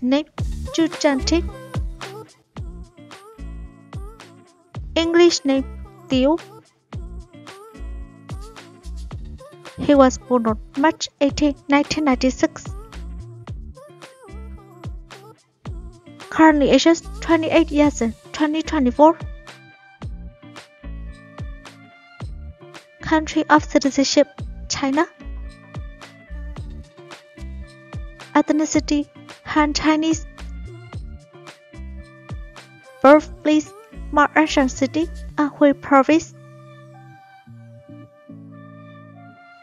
Name Zhu Zheng Ting. English name Theo. He was born on March 18, 1996. Currently ages 28 years in 2024. Country of citizenship China. Ethnicity Han Chinese. Birthplace Ma'anshan City, Anhui Province.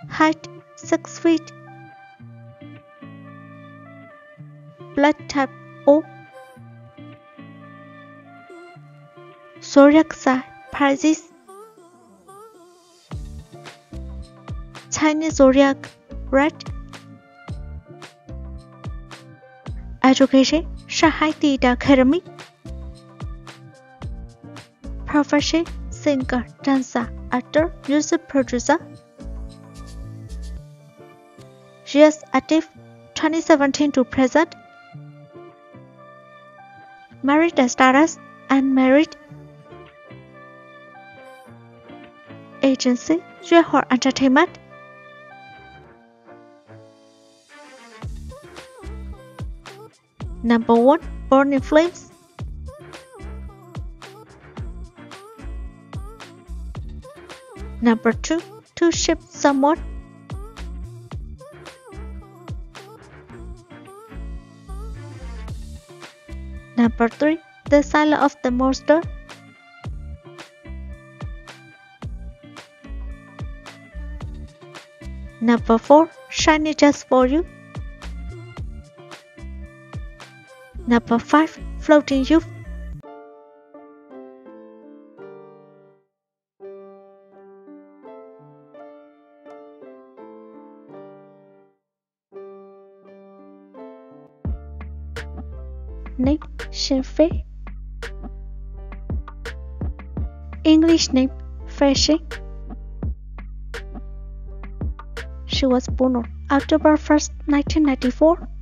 Height 6 feet. Blood type O. Zodiac sign Chinese zodiac Red. Education Theatre Academy. Profession Singer, dancer, actor, music producer. She is active 2017 to present. Married status unmarried. Agency Yue Entertainment. Number 1 Burning Flames. Number 2 To ship someone. Number 3 The Silence of the Monster. Number 4 Shiny Just for You. Number 5 Floating Youth. Name Xing Fei. English name Fei She was born on October 1st, 1994.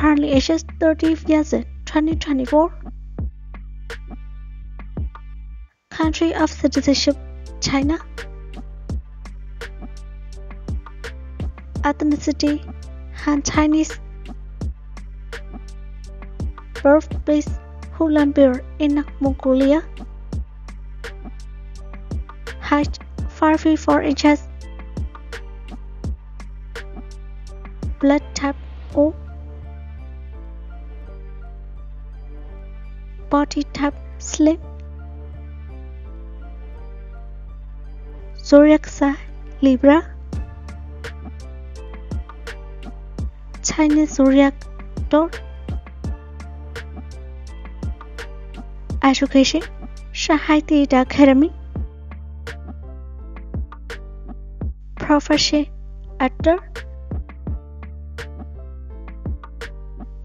Currently ages 30 years in 2024. Country of citizenship China. Ethnicity Han Chinese. Birthplace Ulaanbaatar in Mongolia. Height 5 feet 4 inches. Blood type O. Body type slim. Zodiac sign Libra. Chinese zodiac door. Education Shanghai Theatre Academy. Profession Actor.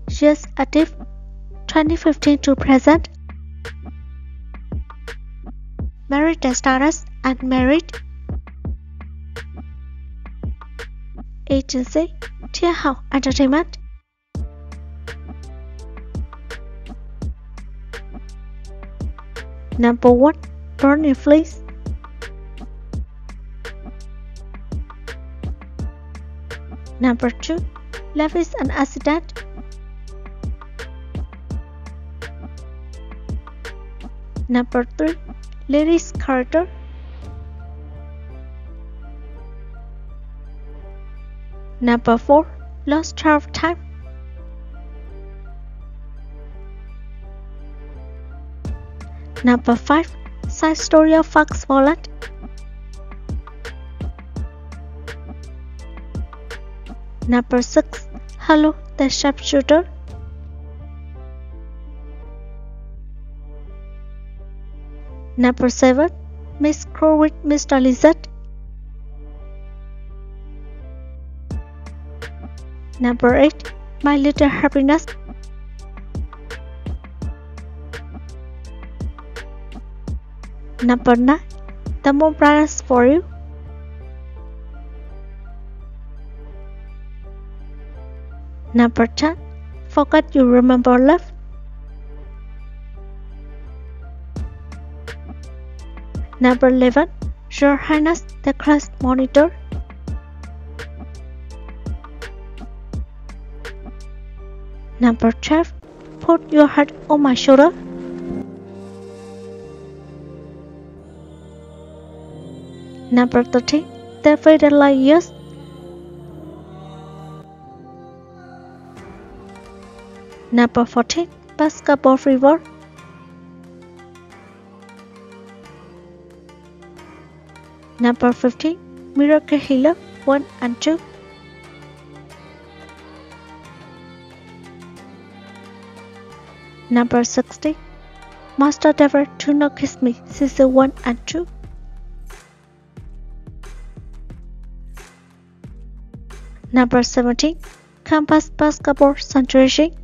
She is active 2015 to present. Married status unmarried. Agency Tianhao Entertainment. Number 1 Burning Flames. Number 2 Love is an accident. Number 3 Lyris Carter. Number 4 Lost Child Time. Number 5 Side Story of Fox Volant. Number 6 Hello the Sharpshooter. Number 7 Miss Crow with Mr. Lizard. Number 8 My Little Happiness. Number 9. The moon brightens for you. Number 10. Forget you remember love. Number 11. Your Highness the class monitor. Number 12. Put your head on my shoulder. Number 13. The faded light years. Number 14. Basketball fever. Number 15. Miracle Healer 1 and 2. Number 16 Master Devil Do Not Kiss Me Season 1 and 2. Number 17. Campus Basketball Situation